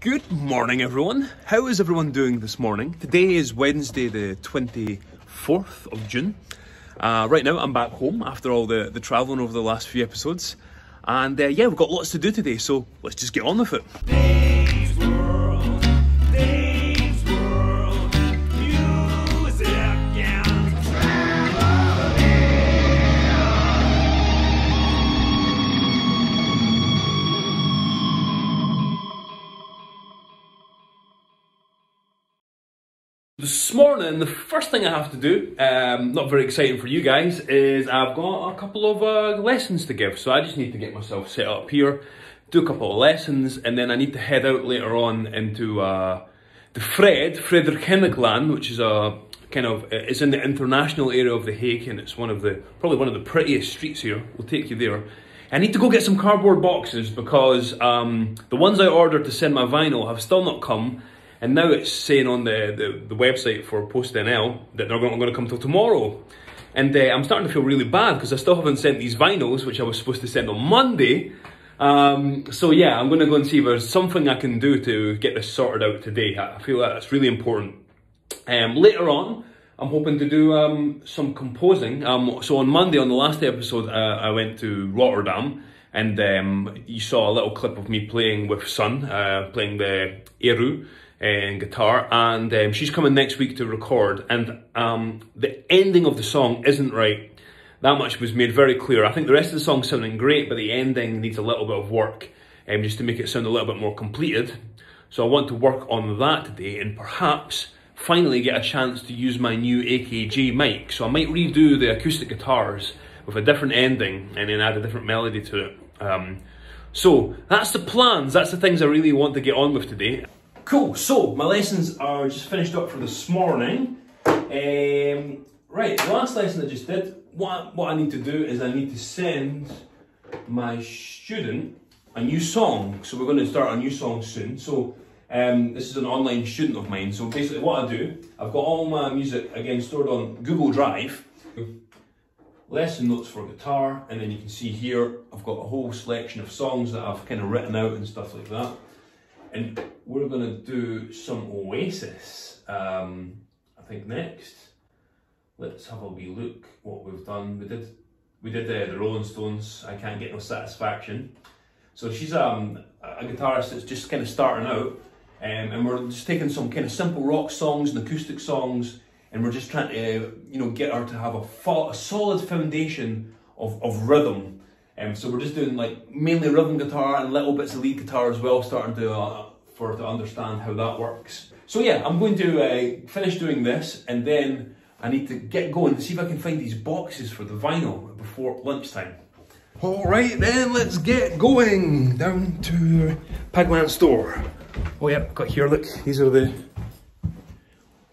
Good morning, everyone. How is everyone doing this morning? Today is Wednesday, the 24th of June. Uh, right now, I'm back home after all the, the travelling over the last few episodes. And uh, yeah, we've got lots to do today, so let's just get on with it. Morning, the first thing I have to do, um, not very exciting for you guys, is I've got a couple of uh, lessons to give. So I just need to get myself set up here, do a couple of lessons, and then I need to head out later on into uh, the Fred, Frederick Hendriklaan, which is a kind of, it's in the international area of The Hague, and it's one of the, probably one of the prettiest streets here. We'll take you there. I need to go get some cardboard boxes because um, the ones I ordered to send my vinyl have still not come. And now it's saying on the, the, the website for PostNL that they're not going to come till tomorrow. And uh, I'm starting to feel really bad because I still haven't sent these vinyls, which I was supposed to send on Monday. Um, so yeah, I'm going to go and see if there's something I can do to get this sorted out today. I feel that that's really important. Um, later on, I'm hoping to do um, some composing. Um, so on Monday, on the last episode, uh, I went to Rotterdam and um, you saw a little clip of me playing with Sun, uh, playing the erhu and guitar, and um, she's coming next week to record. And um, the ending of the song isn't right. That much was made very clear. I think the rest of the song's sounding great, but the ending needs a little bit of work um, just to make it sound a little bit more completed. So I want to work on that today and perhaps finally get a chance to use my new AKG mic. So I might redo the acoustic guitars with a different ending and then add a different melody to it. Um, so that's the plans, that's the things I really want to get on with today. Cool, so my lessons are just finished up for this morning. Um, right, the last lesson I just did, what, what I need to do is I need to send my student a new song. So we're going to start a new song soon. So um, this is an online student of mine. So basically what I do, I've got all my music again stored on Google Drive. Lesson notes for guitar, and then you can see here, I've got a whole selection of songs that I've kind of written out and stuff like that. And we're going to do some Oasis, um, I think next. Let's have a wee look what we've done. We did we did uh, the Rolling Stones, I Can't Get No Satisfaction. So she's um, a guitarist that's just kind of starting out. Um, and we're just taking some kind of simple rock songs and acoustic songs and we're just trying to you know get her to have a, a solid foundation of, of rhythm um, so we're just doing like mainly rhythm guitar and little bits of lead guitar as well, starting to uh, for to understand how that works. So yeah, I'm going to uh, finish doing this and then I need to get going to see if I can find these boxes for the vinyl before lunchtime. All right then, let's get going down to Pagman store. Oh yeah, got here, look, these are the,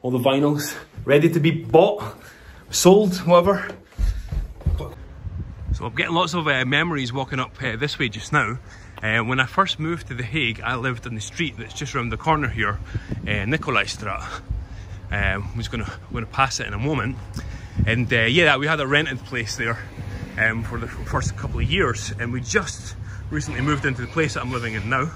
all the vinyls ready to be bought, sold, whatever. So I'm getting lots of uh, memories walking up uh, this way just now. Uh, when I first moved to The Hague, I lived in the street that's just around the corner here, uh, Nicolaistraat. Um, I'm just gonna, gonna pass it in a moment. And uh, yeah, we had a rented place there um, for the first couple of years, and we just recently moved into the place that I'm living in now.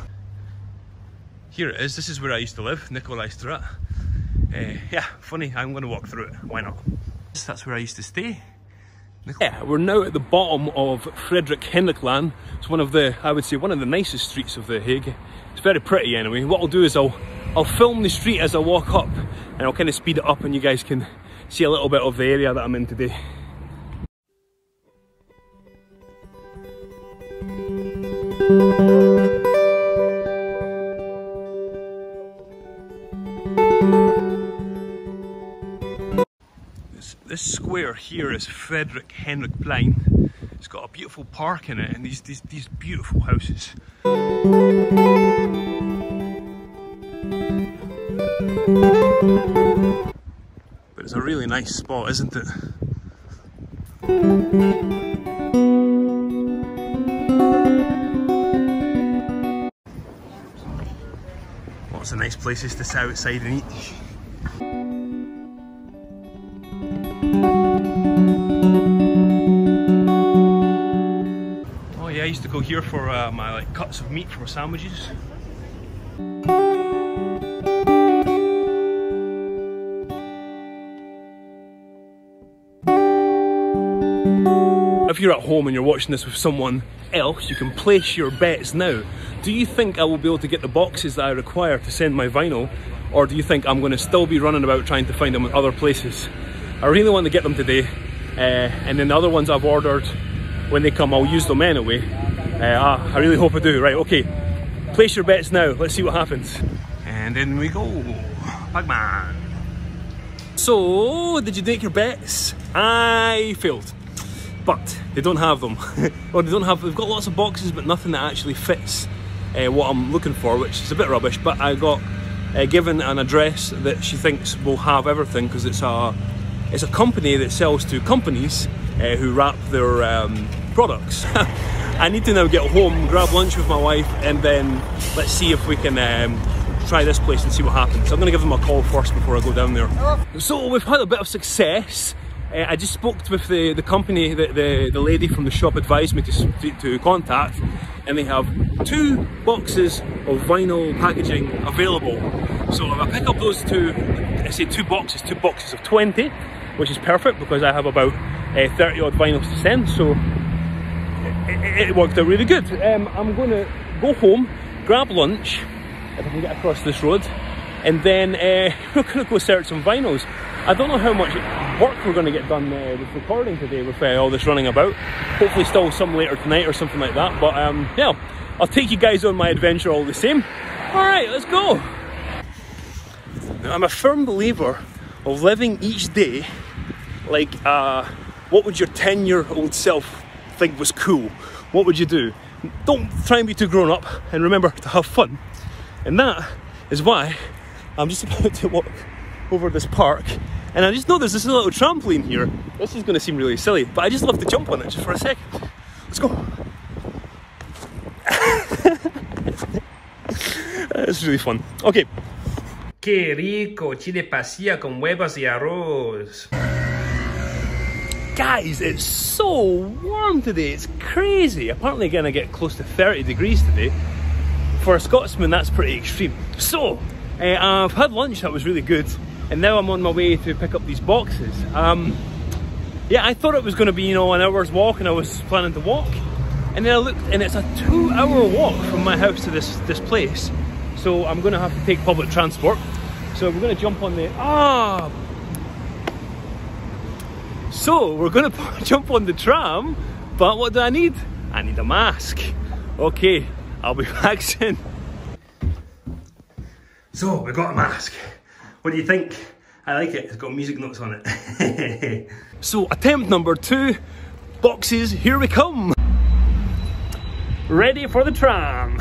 Here it is, this is where I used to live, Nicolaistraat. Uh, yeah, funny, I'm gonna walk through it, why not? That's where I used to stay. Yeah, we're now at the bottom of Frederick Hendriklaan. It's one of the, I would say, one of the nicest streets of The Hague. It's very pretty anyway. What I'll do is I'll, I'll film the street as I walk up and I'll kind of speed it up and you guys can see a little bit of the area that I'm in today. Here is Frederick Henrik Hendrikplein. It's got a beautiful park in it and these, these, these beautiful houses. But it's a really nice spot, isn't it? Lots of nice places to sit outside and eat. used to go here for uh, my like cuts of meat for sandwiches. If you're at home and you're watching this with someone else, you can place your bets now. Do you think I will be able to get the boxes that I require to send my vinyl? Or do you think I'm going to still be running about trying to find them in other places? I really want to get them today. Uh, and then the other ones I've ordered, when they come, I'll use them anyway. Uh, I really hope I do. Right, okay. Place your bets now. Let's see what happens. And in we go. Pac-Man. So, did you make your bets? I failed. But they don't have them. or they don't have, they've got lots of boxes, but nothing that actually fits uh, what I'm looking for, which is a bit rubbish. But I got uh, given an address that she thinks will have everything because it's a, it's a company that sells to companies uh, who wrap their um, products. I need to now get home, grab lunch with my wife, and then let's see if we can um, try this place and see what happens. So I'm going to give them a call first before I go down there. So we've had a bit of success. Uh, I just spoke with the, the company that the, the lady from the shop advised me to, to contact and they have two boxes of vinyl packaging available. So if I pick up those two, I say two boxes, two boxes of 20, which is perfect because I have about uh, 30 odd vinyls to send, so it, it worked out really good. Um, I'm going to go home, grab lunch, if I can get across this road, and then uh, we're going to go search some vinyls. I don't know how much work we're going to get done uh, with recording today with uh, all this running about. Hopefully still some later tonight or something like that, but um, yeah, I'll take you guys on my adventure all the same. Alright, let's go! Now, I'm a firm believer of living each day like uh, what would your 10 year old self think was cool? What would you do? Don't try and be too grown up and remember to have fun. And that is why I'm just about to walk over this park and I just know there's this little trampoline here. This is going to seem really silly, but I just love to jump on it just for a second. Let's go. It's really fun. Okay. Qué rico, chile pasilla con huevos y arroz. Guys, it's so warm today, it's crazy. Apparently gonna get close to 30 degrees today. For a Scotsman that's pretty extreme. So, uh, I've had lunch that was really good and now I'm on my way to pick up these boxes. Um, yeah, I thought it was going to be, you know, an hour's walk and I was planning to walk. And then I looked and it's a two hour walk from my house to this, this place. So I'm going to have to take public transport. So we're going to jump on the, ah, so we're going to jump on the tram, but what do I need? I need a mask. Okay, I'll be back soon. So we got a mask. What do you think? I like it, it's got music notes on it. so attempt number two, boxes, here we come. Ready for the tram.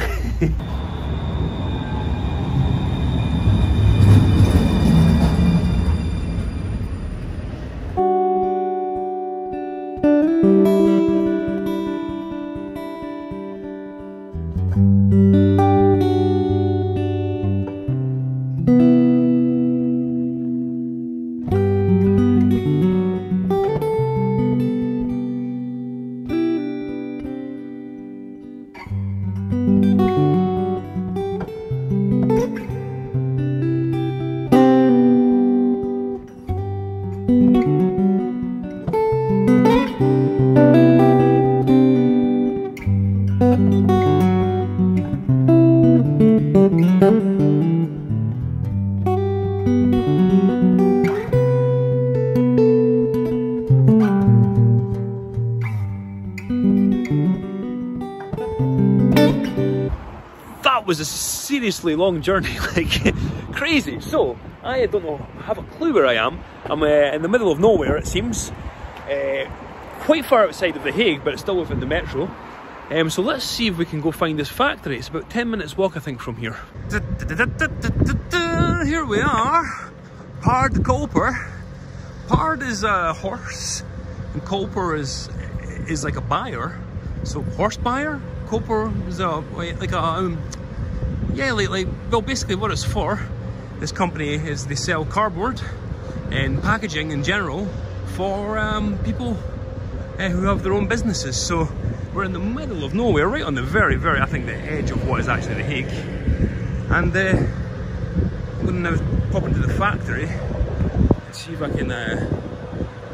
Seriously long journey, like crazy. So I don't know, have a clue where I am. I'm uh, in the middle of nowhere, it seems. Uh, quite far outside of The Hague, but it's still within the metro. Um, so let's see if we can go find this factory. It's about 10 minutes walk, I think, from here. Here we are. Pard Kolper. Pard is a horse, and Kolper is is like a buyer. So horse buyer. Kolper is a like a um, yeah, like well, basically what it's for. This company is they sell cardboard and packaging in general for um, people uh, who have their own businesses. So we're in the middle of nowhere, right on the very, very, I think the edge of what is actually the Hague. And uh, I'm going to now pop into the factory and see if I can uh,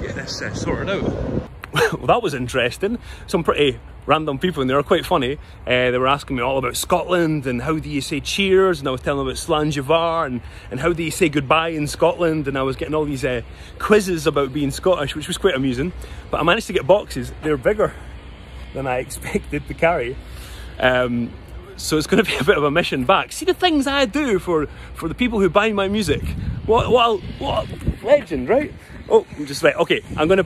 get this uh, sorted out. well, that was interesting. Some pretty random people, and they were quite funny. Uh, they were asking me all about Scotland and how do you say cheers, and I was telling them about Slàinte Mhath and, and how do you say goodbye in Scotland, and I was getting all these uh, quizzes about being Scottish, which was quite amusing. But I managed to get boxes. They're bigger than I expected to carry. Um, so it's going to be a bit of a mission back. See the things I do for, for the people who buy my music. What what what legend, right? Oh, I'm just like okay. I'm going to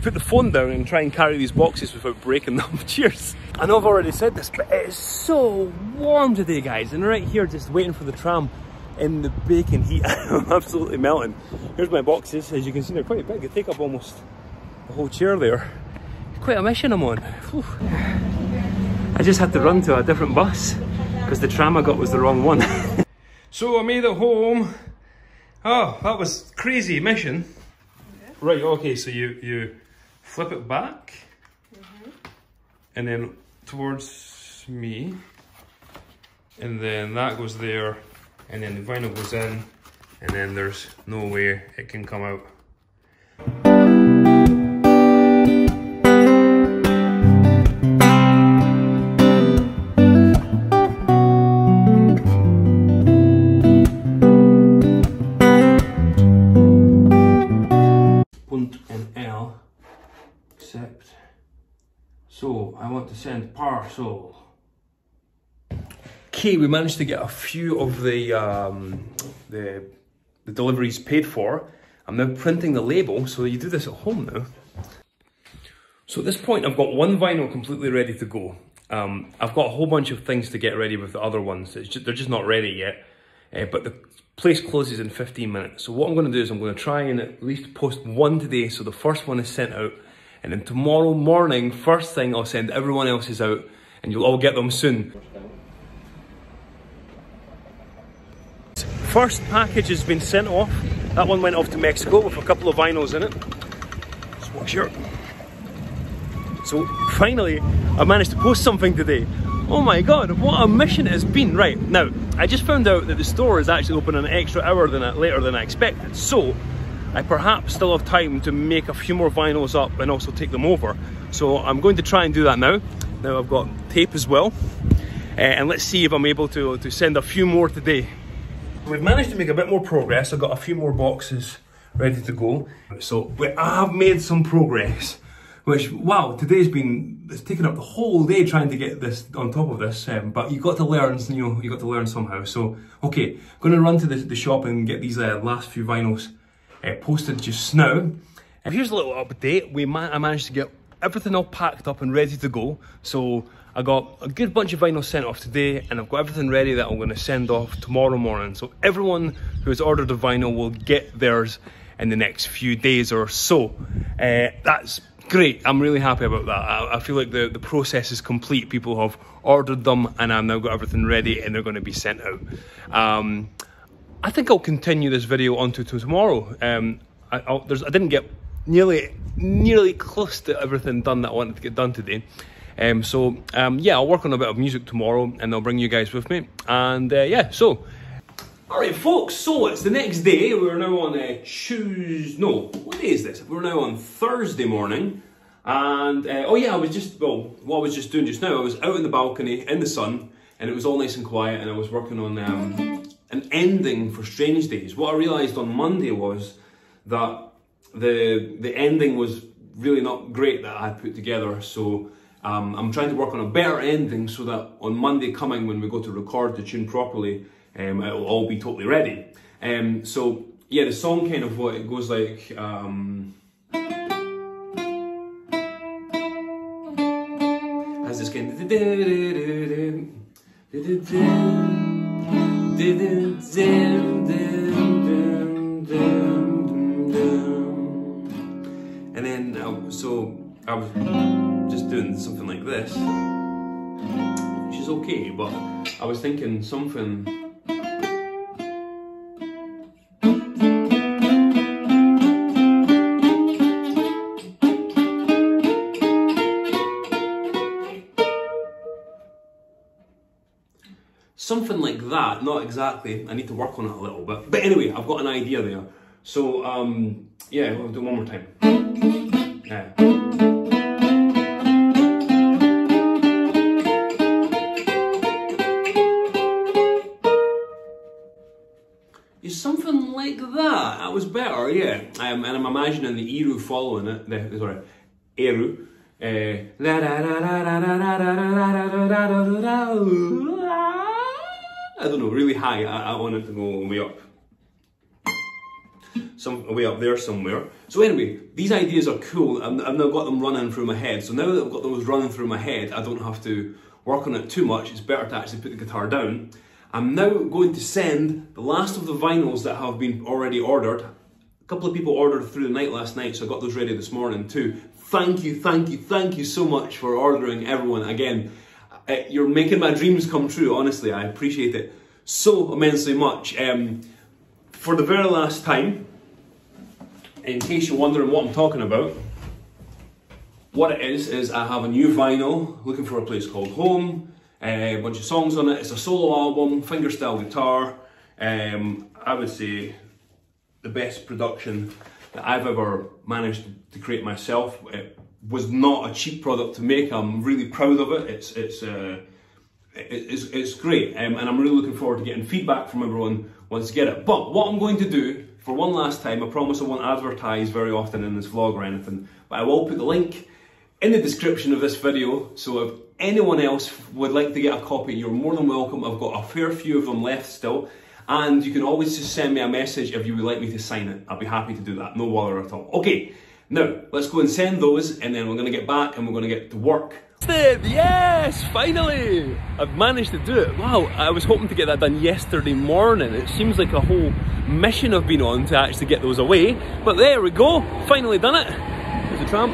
put the phone down and try and carry these boxes without breaking them. Cheers. I know I've already said this, but it is so warm today, guys. And right here, just waiting for the tram in the baking heat. I'm absolutely melting. Here's my boxes. As you can see, they're quite big. They take up almost the whole chair there. Quite a mission I'm on. Whew. I just had to run to a different bus because the tram I got was the wrong one. so I made it home. Oh, that was crazy mission. Okay. Right, okay, so you, you flip it back mm -hmm. and then towards me and then that goes there and then the vinyl goes in and then there's no way it can come out. Send parcel. Okay, we managed to get a few of the, um, the, the deliveries paid for. I'm now printing the label, so you do this at home now. So at this point, I've got one vinyl completely ready to go. Um, I've got a whole bunch of things to get ready with the other ones. Just, they're just not ready yet. Uh, but the place closes in 15 minutes. So what I'm going to do is I'm going to try and at least post one today. So the first one is sent out and then tomorrow morning, first thing, I'll send everyone else's out and you'll all get them soon. First package has been sent off. That one went off to Mexico with a couple of vinyls in it. So watch your... So finally, I managed to post something today. Oh my god, what a mission it has been. Right, now, I just found out that the store is actually open an extra hour than I, later than I expected. So, I perhaps still have time to make a few more vinyls up and also take them over. So I'm going to try and do that now. Now I've got tape as well. Uh, and let's see if I'm able to, to send a few more today. We've managed to make a bit more progress. I've got a few more boxes ready to go. So I have made some progress, which, wow, today's been, it's taken up the whole day trying to get this on top of this, um, but you got to learn, you know, you got to learn somehow. So, okay, going to run to the, the shop and get these uh, last few vinyls uh, posted just now. And here's a little update. We I managed to get everything all packed up and ready to go. So I got a good bunch of vinyl sent off today and I've got everything ready that I'm going to send off tomorrow morning. So everyone who has ordered a vinyl will get theirs in the next few days or so. Uh, that's great. I'm really happy about that. I, I, feel like the, the process is complete. People have ordered them and I've now got everything ready and they're going to be sent out. Um, I think I'll continue this video onto to tomorrow. Um, I, I, didn't get nearly nearly close to everything done that I wanted to get done today. Um, so um, yeah, I'll work on a bit of music tomorrow and I'll bring you guys with me. And uh, yeah, so Alright folks, so it's the next day, we're now on a Tuesday, no, what day is this? We're now on Thursday morning, and uh, oh yeah, I was just, well, what I was just doing just now, I was out in the balcony, in the sun, and it was all nice and quiet, and I was working on um, an ending for Strange Days. What I realised on Monday was that the the ending was really not great that I put together. So um, I'm trying to work on a better ending so that on Monday coming when we go to record the tune properly, um, it'll all be totally ready. Um, so yeah, the song kind of what it goes like. Um, has this kind of and then, uh, so I was just doing something like this, which is okay, but I was thinking something Not exactly. I need to work on it a little bit. But anyway, I've got an idea there. So um, yeah, we'll do one more time. Uh, It's something like that. That was better, yeah. Um, and I'm imagining the erhu following it. The, sorry, erhu. Uh, I don't know, really high. I, I want it to go way up. Some way up there somewhere. So anyway, these ideas are cool. I've, I've now got them running through my head. So now that I've got those running through my head, I don't have to work on it too much. It's better to actually put the guitar down. I'm now going to send the last of the vinyls that have been already ordered. A couple of people ordered through the night last night, so I got those ready this morning too. Thank you, thank you, thank you so much for ordering, everyone. Again, you're making my dreams come true, honestly. I appreciate it so immensely much. Um, for the very last time, in case you're wondering what I'm talking about, what it is, is I have a new vinyl, looking for a place called home. Uh, a bunch of songs on it. It's a solo album, fingerstyle guitar. Um, I would say the best production that I've ever managed to create myself. It was not a cheap product to make. I'm really proud of it. It's it's uh, it's, it's great, um, and I'm really looking forward to getting feedback from everyone once to get it. But what I'm going to do for one last time, I promise I won't advertise very often in this vlog or anything, but I will put the link in the description of this video. So if anyone else would like to get a copy, you're more than welcome. I've got a fair few of them left still. And you can always just send me a message if you would like me to sign it. I'll be happy to do that, no bother at all. Okay, now let's go and send those and then we're gonna get back and we're gonna get to work. Yes, finally! I've managed to do it. Wow, I was hoping to get that done yesterday morning. It seems like a whole mission I've been on to actually get those away. But there we go, finally done it. There's a tramp.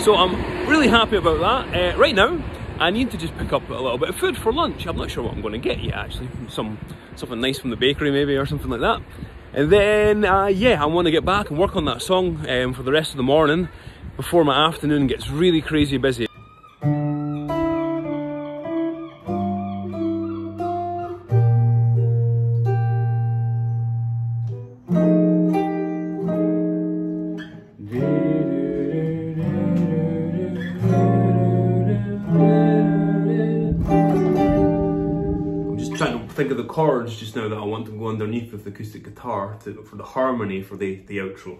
So I'm really happy about that. Uh, right now, I need to just pick up a little bit of food for lunch. I'm not sure what I'm going to get yet, actually. Some something nice from the bakery, maybe, or something like that. And then, uh, yeah, I want to get back and work on that song um, for the rest of the morning before my afternoon gets really crazy busy. Chords just now that I want to go underneath with the acoustic guitar to, for the harmony for the, the outro.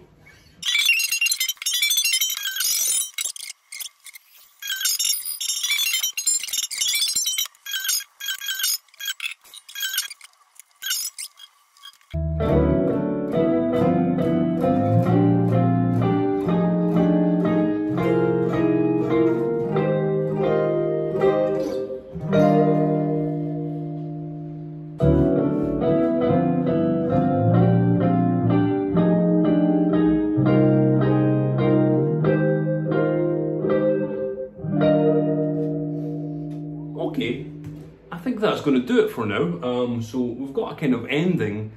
I think that's going to do it for now. Um, so we've got a kind of ending,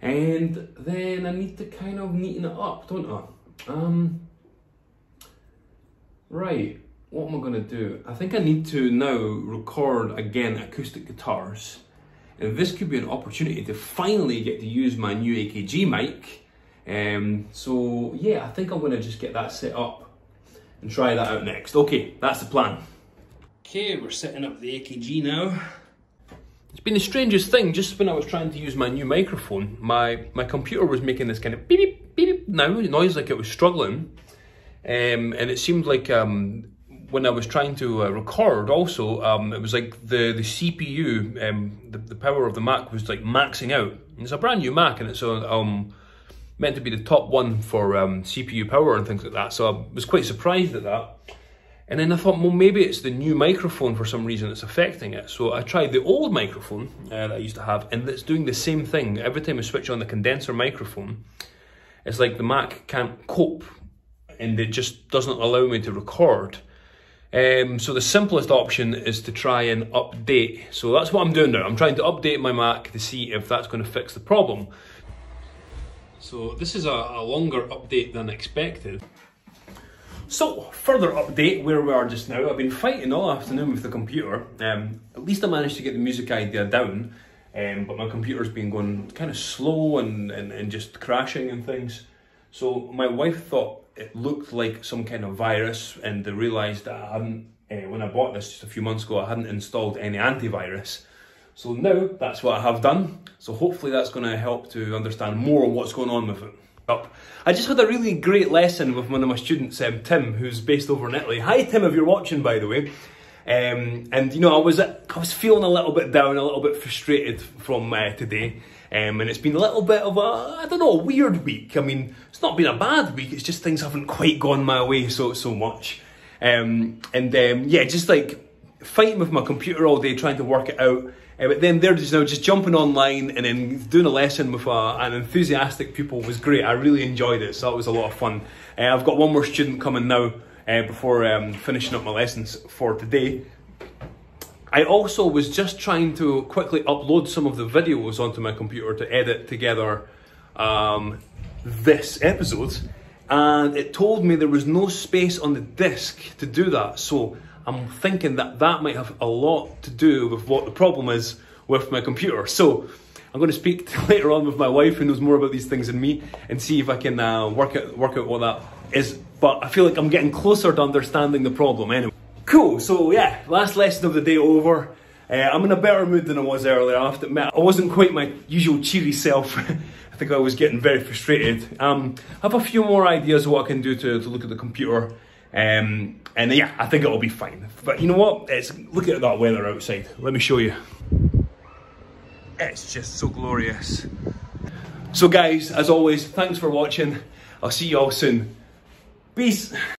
and then I need to kind of neaten it up, don't I? Um, right, what am I going to do? I think I need to now record again acoustic guitars. And this could be an opportunity to finally get to use my new AKG mic. Um, so yeah, I think I'm going to just get that set up and try that out next. Okay, that's the plan. Okay, we're setting up the AKG now. It's been the strangest thing, just when I was trying to use my new microphone, my, my computer was making this kind of beep beep beep, now, noise like it was struggling. Um, and it seemed like um, when I was trying to uh, record also, um, it was like the, the CPU, um, the, the power of the Mac was like maxing out. And it's a brand new Mac and it's um, meant to be the top one for um, CPU power and things like that. So I was quite surprised at that. And then I thought, well, maybe it's the new microphone for some reason that's affecting it. So I tried the old microphone uh, that I used to have, and it's doing the same thing. Every time I switch on the condenser microphone, it's like the Mac can't cope, and it just doesn't allow me to record. Um, so the simplest option is to try and update. So that's what I'm doing now. I'm trying to update my Mac to see if that's going to fix the problem. So this is a, a longer update than expected. So, further update where we are just now. I've been fighting all afternoon with the computer. Um, at least I managed to get the music idea down, um, but my computer's been going kind of slow and, and, and just crashing and things. So my wife thought it looked like some kind of virus, and they realised that I hadn't, uh, when I bought this just a few months ago, I hadn't installed any antivirus. So now that's what I have done. So hopefully that's going to help to understand more what's going on with it. Up. I just had a really great lesson with one of my students, um, Tim, who's based over in Italy. Hi Tim, if you're watching by the way. Um, and you know, I was I was feeling a little bit down, a little bit frustrated from uh, today. Um, and it's been a little bit of a, I don't know, a weird week. I mean, it's not been a bad week, it's just things haven't quite gone my way so so much. Um, and um, yeah, just like fighting with my computer all day, trying to work it out. Uh, but then they're just now just jumping online and then doing a lesson with an enthusiastic pupil was great. I really enjoyed it, so that was a lot of fun. Uh, I've got one more student coming now uh, before um, finishing up my lessons for today. I also was just trying to quickly upload some of the videos onto my computer to edit together um, this episode, and it told me there was no space on the disk to do that. So I'm thinking that that might have a lot to do with what the problem is with my computer. So I'm going to speak later on with my wife, who knows more about these things than me, and see if I can uh, work out work out what that is. But I feel like I'm getting closer to understanding the problem anyway. Cool, so yeah, last lesson of the day over. Uh, I'm in a better mood than I was earlier, I have to admit. I wasn't quite my usual cheery self. I think I was getting very frustrated. Um, I have a few more ideas of what I can do to, to look at the computer. Um, and yeah, I think it'll be fine. But you know what? It's, look at that weather outside. Let me show you. It's just so glorious. So guys, as always, thanks for watching. I'll see you all soon. Peace.